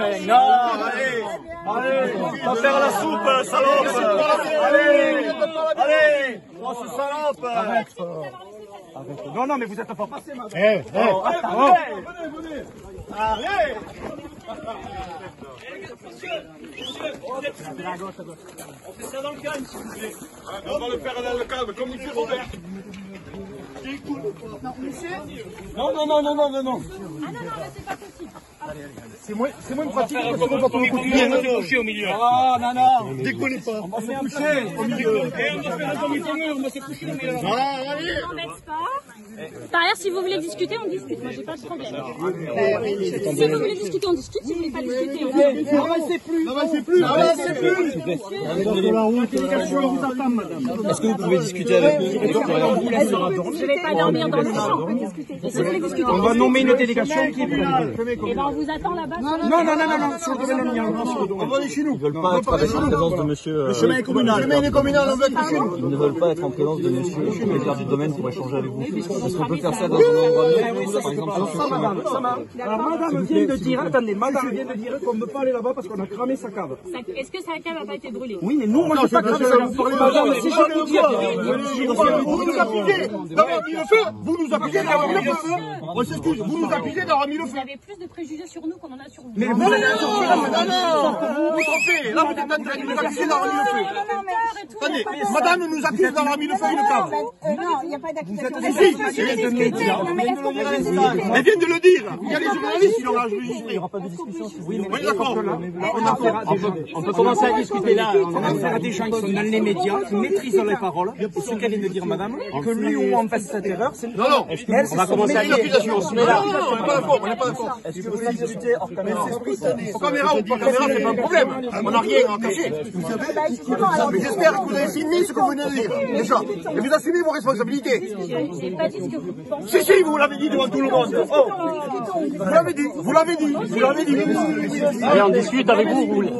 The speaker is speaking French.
mec. Non, allez. Allez, va faire la soupe, salope. Allez, allez. Oh, ce salope. Non, non, mais vous êtes pas passé, madame. Eh, eh, Oh, arrêtez. Venez, venez. Allez. On fait ça dans le calme, s'il vous plaît. On va le faire dans le calme, comme il fait Robert. Non, non, non, non, non, non, non. Ah non, non, là, c'est pas possible. C'est moins, c'est moins pratique parce que quand on est coutumier, au milieu. Ah, non, non. décollez pas. On va se coucher au milieu. Et on va faire un demi-tour, on va se coucher au milieu. Ah, allez. On m'embête pas. Par ailleurs, si vous voulez discuter, on discute. Moi, j'ai pas de problème. Si vous voulez discuter, on discute. Si vous voulez pas discuter, on discute. N'avancez plus. N'avancez plus. N'avancez plus. Est-ce que vous pouvez discuter avec nous Je vais pas dormir dans le champ. On va nommer une délégation qui est. Et ben, on vous attend là-bas. Non, non, non, non, non, sur le domaine. On va aller chez nous. Ils ne veulent pas être en présence de monsieur. euh, Le chemin est communal. Le chemin est communal, on va être chez nous. Ils ne veulent pas être en présence de monsieur le propriétaire du domaine pour échanger avec vous. Est-ce qu'on peut faire ça dans un endroit par exemple Ça, madame, ça, madame. Alors, madame vient de dire, attendez, madame. vient de dire qu'on ne peut pas aller là-bas parce qu'on a cramé sa cave. Est-ce que sa cave n'a pas été brûlée? Oui, mais nous, on ne peut pas cramer sa cave. Vous madame, je vous dire. Vous nous accusez d'avoir mis le feu. Vous nous accusez d'avoir mis le feu. On s'excuse, vous nous accusez d'avoir mis le Vous feu avez plus de préjugés sur nous qu'on en a sur vous. Mais vous, Non, non, non, vous vous trompez Là, vous êtes en train de nous accuser d'avoir mis le feu Attendez, madame nous accuse d'avoir mis le feu à une cave non, il n'y a pas d'accusation. Si, si, Elle vient de le dire Il y a les journalistes qui l'ont enregistré. Il n'y aura pas de discussion Oui, d'accord. On On peut commencer à discuter là. On a affaire à des gens qui sont dans les médias, qui maîtrisent les paroles. Et ce qu'elle vient de dire, madame, que lui ou on fasse cette erreur, c'est Non, non, Elle, c'est son c'est une métier. accusation. Non, non, non, on n'est pas d'accord, on n'est pas d'accord. Est-ce que vous voulez discuter hors caméra Aux caméras ou pas caméra, c'est pas un problème. On n'a rien à cacher. Mais j'espère que vous avez fini ce que vous venez de dire, déjà. Et vous assumez vos responsabilités. Je n'ai pas dit ce que vous pensez. Si, si, vous l'avez dit devant tout le monde. Oh, vous l'avez dit, vous l'avez dit, vous l'avez dit. Allez, on discute avec vous, vous voulez.